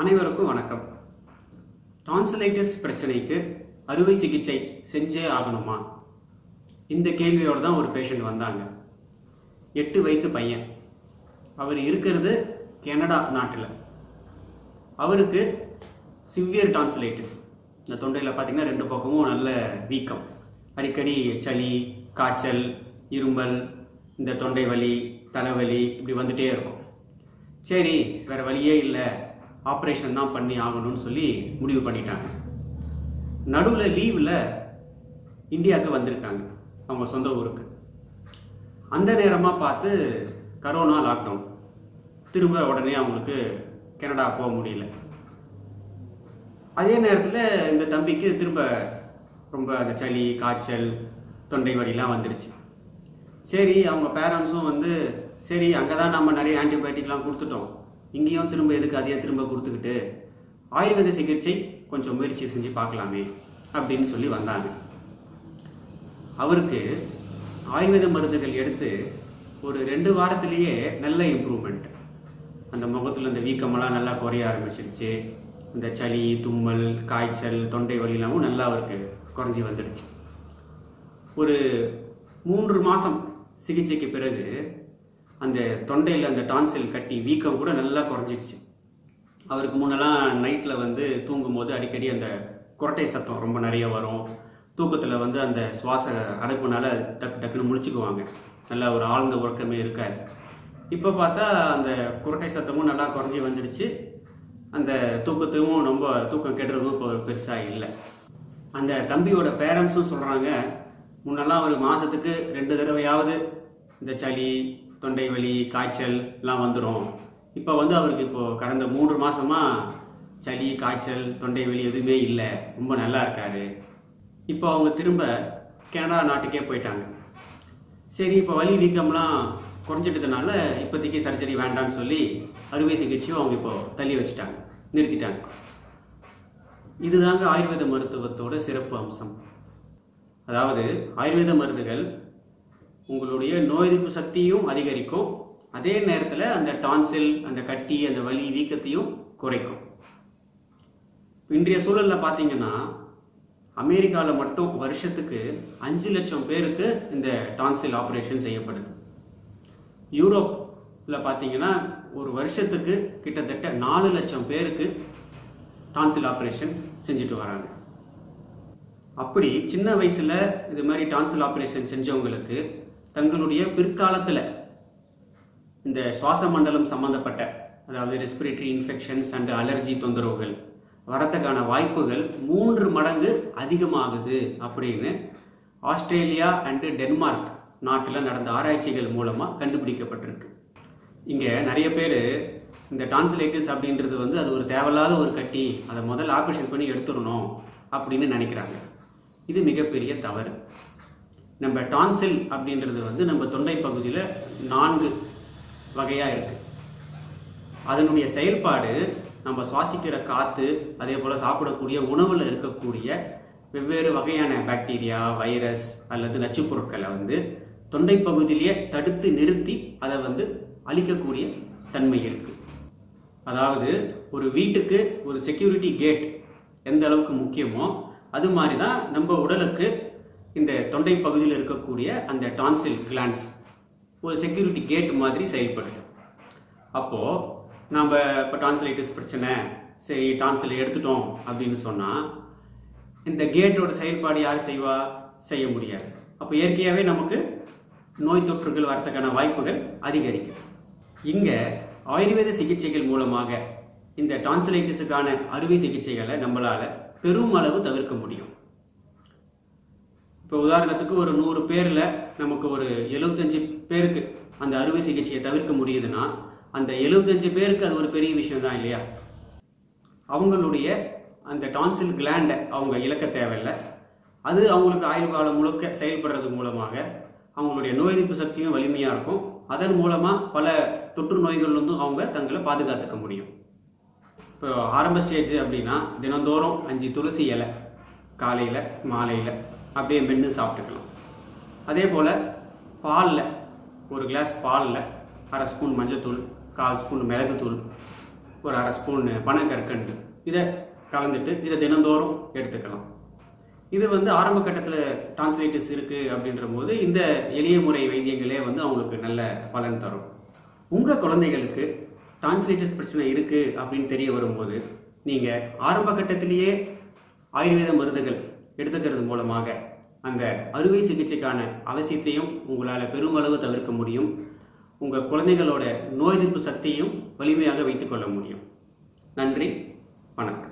அனைவருக்கும் வணக்கம். டான்சலைட்டிஸ் பிரச்சனைக்கு அறுவை சிகிச்சை செஞ்சே ஆகணுமா? இந்த கேள்வியோடு தான் ஒரு பேஷண்ட் வந்தாங்க. எட்டு வயசு பையன். அவர் இருக்கிறது கனடா நாட்டில். அவருக்கு சிவியர் டான்சலைட்டிஸ். இந்த தொண்டையில் பார்த்தீங்கன்னா ரெண்டு பக்கமும் நல்ல வீக்கம். அடிக்கடி சளி காய்ச்சல் இருமல் இந்த தொண்டை வலி தலைவலி இப்படி வந்துட்டே இருக்கும். சரி வேறு வழியே இல்லை. ஆப்ரேஷன் தான் பண்ணி ஆகணும்னு சொல்லி முடிவு பண்ணிட்டாங்க. நடுவில் லீவில் இந்தியாவுக்கு வந்திருக்காங்க அவங்க சொந்த ஊருக்கு. அந்த நேரமாக பார்த்து கரோனா லாக்டவுன் திரும்ப உடனே அவங்களுக்கு கனடா போக முடியல. அதே நேரத்தில் இந்த தம்பிக்கு திரும்ப ரொம்ப அந்த சளி காய்ச்சல் தொண்டை வலிலாம் வந்துருச்சு. சரி அவங்க பேரண்ட்ஸும் வந்து சரி அங்கே தான் நம்ம நிறைய ஆன்டிபயோட்டிக்லாம் கொடுத்துட்டோம். இங்கேயும் திரும்ப எதுக்கு அதையே திரும்ப கொடுத்துக்கிட்டு ஆயுர்வேத சிகிச்சை கொஞ்சம் முயற்சி செஞ்சு பார்க்கலாமே அப்படின்னு சொல்லி வந்தாங்க. அவருக்கு ஆயுர்வேத மருந்துகள் எடுத்து ஒரு ரெண்டு வாரத்திலேயே நல்ல இம்ப்ரூவ்மெண்ட் அந்த முகத்தில் இந்த வீக்கமெல்லாம் நல்லா குறைய ஆரம்பிச்சிருச்சு. இந்த சளி தும்மல் காய்ச்சல் தொண்டை வலிலாமும் நல்லா அவருக்கு குறைஞ்சி வந்துடுச்சு. ஒரு மூன்று மாதம் சிகிச்சைக்கு பிறகு அந்த தொண்டையில் அந்த டான்சில் கட்டி வீக்கம் கூட நல்லா குறைஞ்சிடுச்சு அவருக்கு முன்னெல்லாம் நைட்டில் வந்து தூங்கும்போது அடிக்கடி அந்த குரட்டை சத்தம் ரொம்ப நிறைய வரும். தூக்கத்தில் வந்து அந்த சுவாச அடைப்புனால டக்கு டக்குன்னு முடிச்சுக்குவாங்க நல்லா ஒரு ஆழ்ந்த உறக்கமே இருக்காது. இப்போ பார்த்தா அந்த குரட்டை சத்தமும் நல்லா குறைஞ்சி வந்துடுச்சு அந்த தூக்கத்தையும் ரொம்ப தூக்கம் கெடுறதும் இப்போ பெருசாக இல்லை. அந்த தம்பியோட பேரண்ட்ஸும் சொல்கிறாங்க முன்னெல்லாம் ஒரு மாதத்துக்கு ரெண்டு தடவையாவது இந்த சளி தொண்டை வலி காய்ச்சல் எல்லாம் வந்துடும் இப்போ வந்து அவருக்கு இப்போது கடந்த மூன்று மாதமாக சளி காய்ச்சல் தொண்டை வலி எதுவுமே இல்லை. ரொம்ப நல்லா இருக்காரு. இப்போ அவங்க திரும்ப கனடா நாட்டுக்கே போயிட்டாங்க. சரி இப்போ வலி வீக்கம்லாம் குறைஞ்சிட்டதுனால இப்போதைக்கு சர்ஜரி வேண்டாம்னு சொல்லி அறுவை சிகிச்சையும் அவங்க இப்போ தள்ளி வச்சுட்டாங்க நிறுத்திட்டாங்க. இதுதாங்க ஆயுர்வேத மருத்துவத்தோட சிறப்பு அம்சம். அதாவது ஆயுர்வேத மருந்துகள் உங்களுடைய நோய் எதிர்ப்பு சக்தியும் அதிகரிக்கும். அதே நேரத்தில் அந்த டான்சில் அந்த கட்டி அந்த வலி வீக்கத்தையும் குறைக்கும். இன்றைய சூழலில் பார்த்தீங்கன்னா அமெரிக்காவில் மட்டும் வருஷத்துக்கு அஞ்சு லட்சம் பேருக்கு இந்த டான்சில் ஆப்ரேஷன் செய்யப்படுது. யூரோப்பில் பார்த்தீங்கன்னா ஒரு வருஷத்துக்கு கிட்டத்தட்ட நாலு லட்சம் பேருக்கு டான்சில் ஆப்ரேஷன் செஞ்சுட்டு வராங்க. அப்படி சின்ன வயசில் இது மாதிரி டான்சில் ஆப்ரேஷன் செஞ்சவங்களுக்கு தங்களுடைய பிற்காலத்தில் இந்த சுவாச மண்டலம் சம்பந்தப்பட்ட அதாவது ரெஸ்பிரேட்டரி இன்ஃபெக்ஷன்ஸ் அண்டு அலர்ஜி தொந்தரவுகள் வரத்துக்கான வாய்ப்புகள் மூன்று மடங்கு அதிகமாகுது அப்படின்னு ஆஸ்திரேலியா அண்டு டென்மார்க் நாட்டில் நடந்த ஆராய்ச்சிகள் மூலமாக கண்டுபிடிக்கப்பட்டிருக்கு. இங்கே நிறைய பேர் இந்த டான்சிலைட்டிஸ் அப்படின்றது வந்து அது ஒரு தேவையில்லாத ஒரு கட்டி அதை முதல்ல ஆப்ரேஷன் பண்ணி எடுத்துடணும் அப்படின்னு நினைக்கிறாங்க. இது மிகப்பெரிய தவறு. நம்ம டான்சில் அப்படின்றது வந்து நம்ம தொண்டை பகுதியில் நான்கு வகையாக இருக்குது அதனுடைய செயல்பாடு நம்ம சுவாசிக்கிற காற்று அதே போல் சாப்பிடக்கூடிய உணவில் இருக்கக்கூடிய வெவ்வேறு வகையான பாக்டீரியா வைரஸ் அல்லது நச்சுப் பொருட்களை வந்து தொண்டை பகுதியிலேயே தடுத்து நிறுத்தி அதை வந்து அழிக்கக்கூடிய தன்மை இருக்குது அதாவது ஒரு வீட்டுக்கு ஒரு செக்யூரிட்டி கேட் எந்த அளவுக்கு முக்கியமோ அது மாதிரி தான் நம்ம உடலுக்கு இந்த தொண்டை பகுதியில் இருக்கக்கூடிய அந்த டான்சில் கிளான்ஸ் ஒரு செக்யூரிட்டி கேட் மாதிரி செயல்படுது. அப்போது நம்ம இப்போ டான்சிலைட்டிஸ் பிரச்சனை சரி டான்சில் எடுத்துட்டோம் அப்படின்னு சொன்னால் இந்த கேட்டோட செயல்பாடு யார் செய்வா? செய்ய முடியாது. அப்போ இயற்கையாகவே நமக்கு நோய் தொற்றுகள் வரத்துக்கான வாய்ப்புகள் அதிகரிக்குது. இங்கே ஆயுர்வேத சிகிச்சைகள் மூலமாக இந்த டான்சிலைட்டிஸுக்கான அறுவை சிகிச்சைகளை நம்மளால் பெரும் அளவு தவிர்க்க முடியும். இப்போ உதாரணத்துக்கு ஒரு நூறு பேரில் நமக்கு ஒரு எழுபத்தஞ்சு பேருக்கு அந்த அறுவை சிகிச்சையை தவிர்க்க முடியுதுன்னா அந்த எழுபத்தஞ்சு பேருக்கு அது ஒரு பெரிய விஷயம் தான் இல்லையா? அவங்களுடைய அந்த டான்சில் கிளாண்டை அவங்க இழக்க தேவையில்லை. அது அவங்களுக்கு ஆயுள் காலம் முழுக்க செயல்படுறது மூலமாக அவங்களுடைய நோய் எதிர்ப்பு சக்தியும் வலிமையாக இருக்கும். அதன் மூலமாக பல தொற்று நோய்கள்லேருந்தும் அவங்க தங்களை பாதுகாத்துக்க முடியும். இப்போ ஆரம்ப ஸ்டேஜ் அப்படின்னா தினந்தோறும் அஞ்சு துளசி இலை காலையில் மாலையில் அப்படியே மென்று சாப்பிட்டுக்கலாம். அதே போல் பாலில் ஒரு கிளாஸ் பாலில் அரை ஸ்பூன் மஞ்சத்தூள் கால் ஸ்பூன் மிளகுத்தூள் ஒரு அரை ஸ்பூன் பனங்கற்கண்டு இதை கலந்துட்டு இதை தினந்தோறும் எடுத்துக்கலாம். இது வந்து ஆரம்ப கட்டத்தில் டான்சிலைட்டிஸ் இருக்குது அப்படின்ற போது இந்த எளிய முறை வைத்தியங்களே வந்து அவங்களுக்கு நல்ல பலன் தரும். உங்கள் குழந்தைகளுக்கு டான்சிலைட்டிஸ் பிரச்சனை இருக்குது அப்படின்னு தெரிய வரும்போது நீங்கள் ஆரம்ப கட்டத்திலேயே ஆயுர்வேத மருந்துகள் எடுத்துக்கிறது மூலமாக அந்த அறுவை சிகிச்சைக்கான அவசியத்தையும் உங்களால் பெருமளவு தவிர்க்க முடியும். உங்கள் குழந்தைகளோட நோய் எதிர்ப்பு சக்தியும் வலிமையாக வைத்துக்கொள்ள முடியும். நன்றி. வணக்கம்.